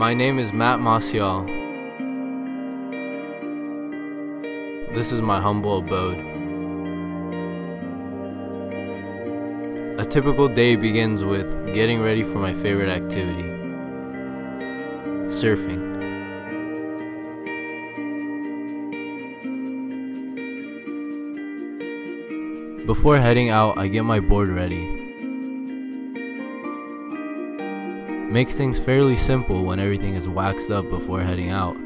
My name is Matt Masial. This is my humble abode. A typical day begins with getting ready for my favorite activity surfing. Before heading out, I get my board ready. Makes things fairly simple when everything is waxed up before heading out.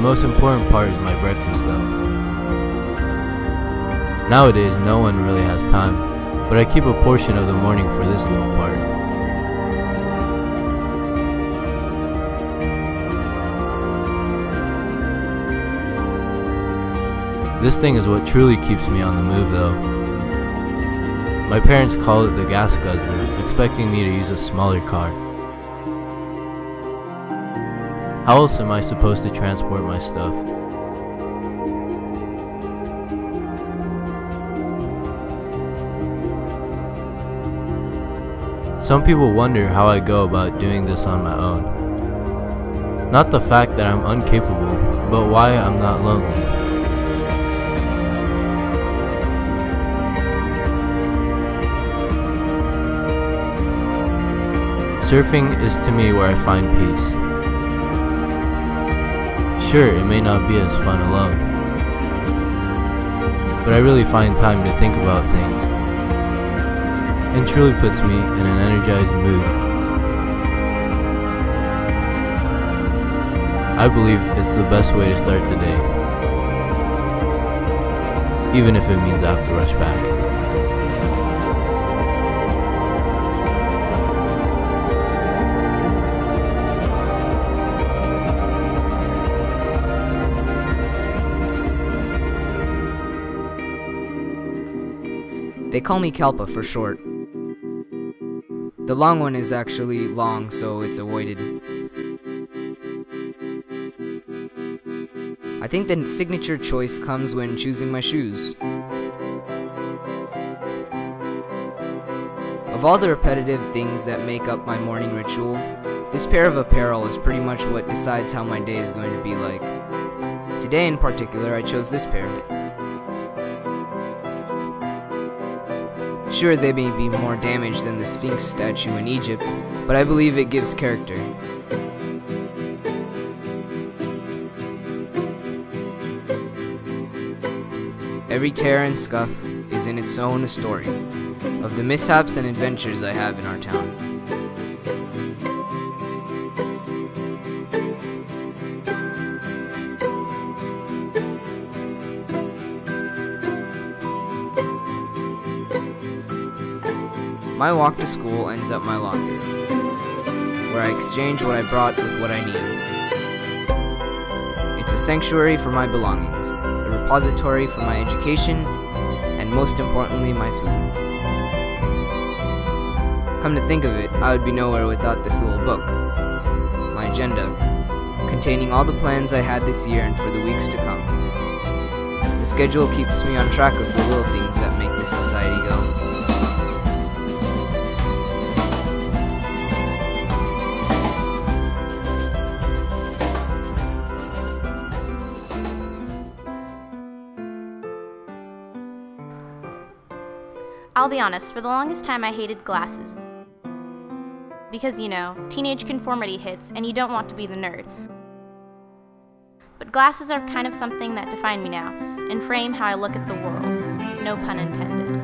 The most important part is my breakfast though. Nowadays, no one really has time, but I keep a portion of the morning for this little part. This thing is what truly keeps me on the move though. My parents call it the gas guzzler, expecting me to use a smaller car. How else am I supposed to transport my stuff? Some people wonder how I go about doing this on my own. Not the fact that I'm incapable, but why I'm not lonely. Surfing is to me where I find peace. Sure, it may not be as fun alone, but I really find time to think about things and truly puts me in an energized mood. I believe it's the best way to start the day, even if it means I have to rush back. They call me Kalpa for short. The long one is actually long, so it's avoided. I think the signature choice comes when choosing my shoes. Of all the repetitive things that make up my morning ritual, this pair of apparel is pretty much what decides how my day is going to be like. Today in particular, I chose this pair. Sure, they may be more damaged than the Sphinx statue in Egypt, but I believe it gives character. Every tear and scuff is in its own story of the mishaps and adventures I have in our town. My walk to school ends up my locker, where I exchange what I brought with what I need. It's a sanctuary for my belongings, a repository for my education, and most importantly, my food. Come to think of it, I would be nowhere without this little book, my agenda, containing all the plans I had this year and for the weeks to come. The schedule keeps me on track of the little things that make this society go. I'll be honest, for the longest time I hated glasses. Because, you know, teenage conformity hits and you don't want to be the nerd. But glasses are kind of something that define me now and frame how I look at the world. No pun intended.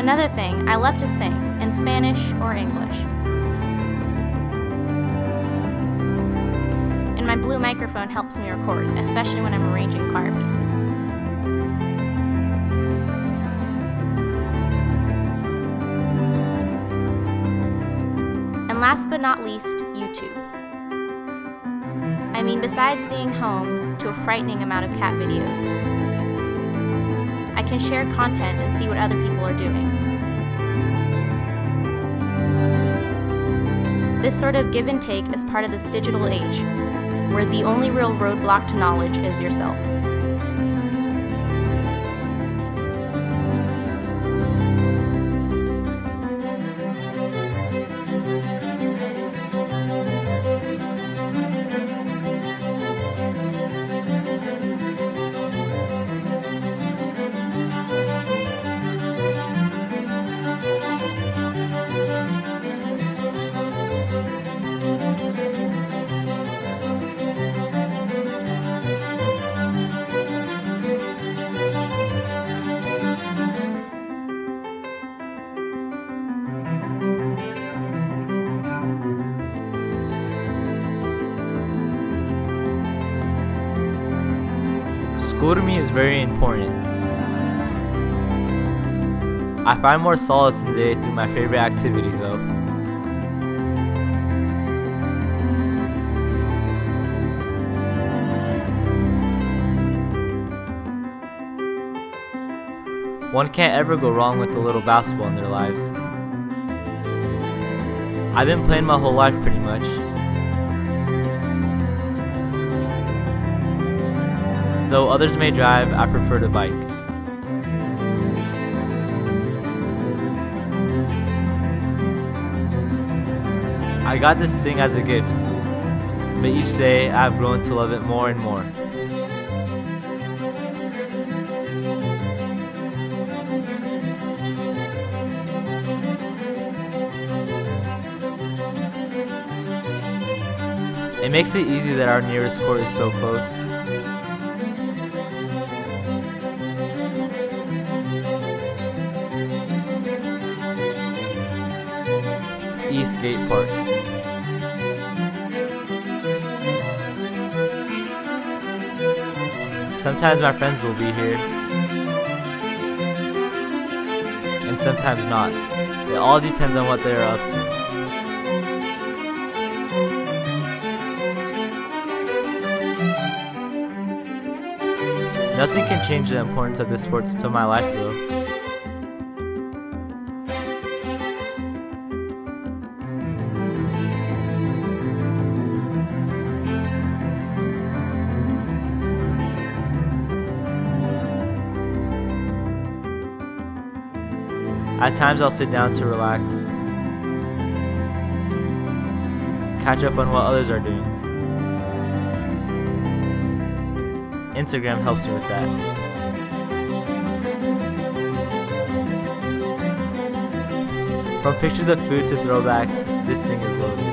Another thing, I love to sing, in Spanish or English. And my blue microphone helps me record, especially when I'm arranging choir pieces. Last but not least, YouTube. I mean, besides being home to a frightening amount of cat videos. I can share content and see what other people are doing. This sort of give and take is part of this digital age, where the only real roadblock to knowledge is yourself. School to me is very important. I find more solace in the day through my favorite activity, though. One can't ever go wrong with a little basketball in their lives. I've been playing my whole life pretty much. Though others may drive, I prefer to bike. I got this thing as a gift, but each day I've grown to love it more and more. It makes it easy that our nearest court is so close. Skate Park. Sometimes my friends will be here, and sometimes not. It all depends on what they're up to. Nothing can change the importance of this sport to my life though. At times I'll sit down to relax, catch up on what others are doing. Instagram helps me with that. From pictures of food to throwbacks, this thing is loaded.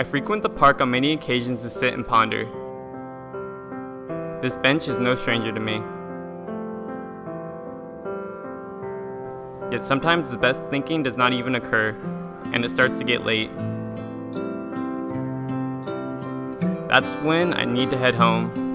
I frequent the park on many occasions to sit and ponder. This bench is no stranger to me. Yet sometimes the best thinking does not even occur, and it starts to get late. That's when I need to head home.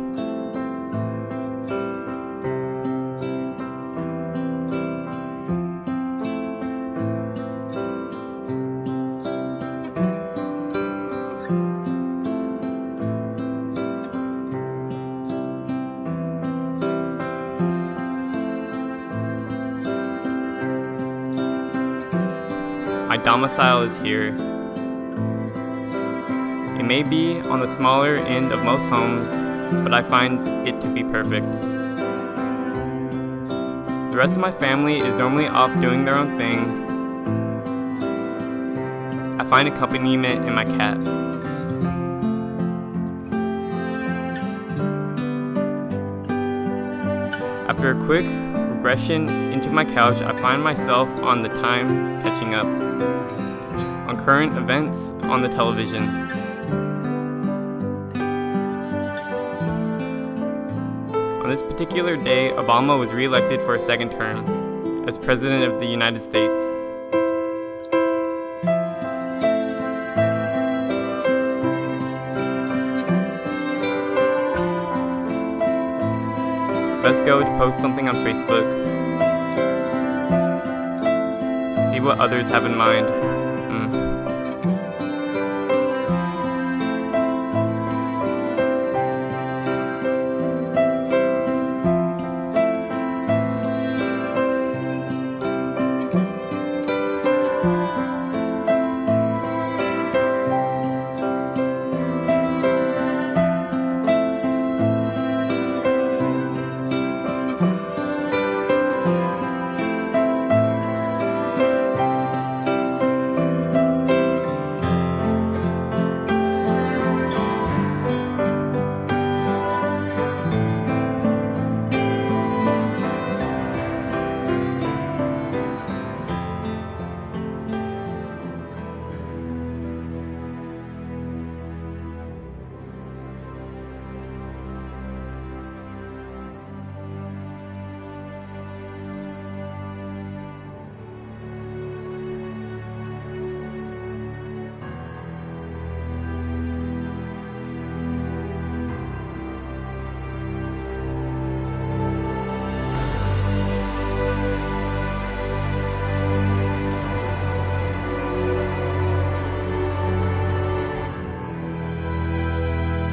Domicile is here. It may be on the smaller end of most homes, but I find it to be perfect. The rest of my family is normally off doing their own thing. I find accompaniment in my cat. After a quick regression into my couch, I find myself on the time catching up on current events on the television. On this particular day, Obama was re-elected for a second term as President of the United States. Let's go to post something on Facebook what others have in mind.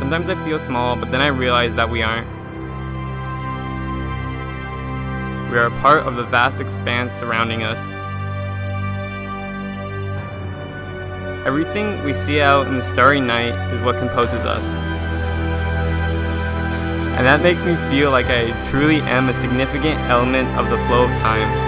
Sometimes I feel small, but then I realize that we aren't. We are a part of the vast expanse surrounding us. Everything we see out in the starry night is what composes us. And that makes me feel like I truly am a significant element of the flow of time.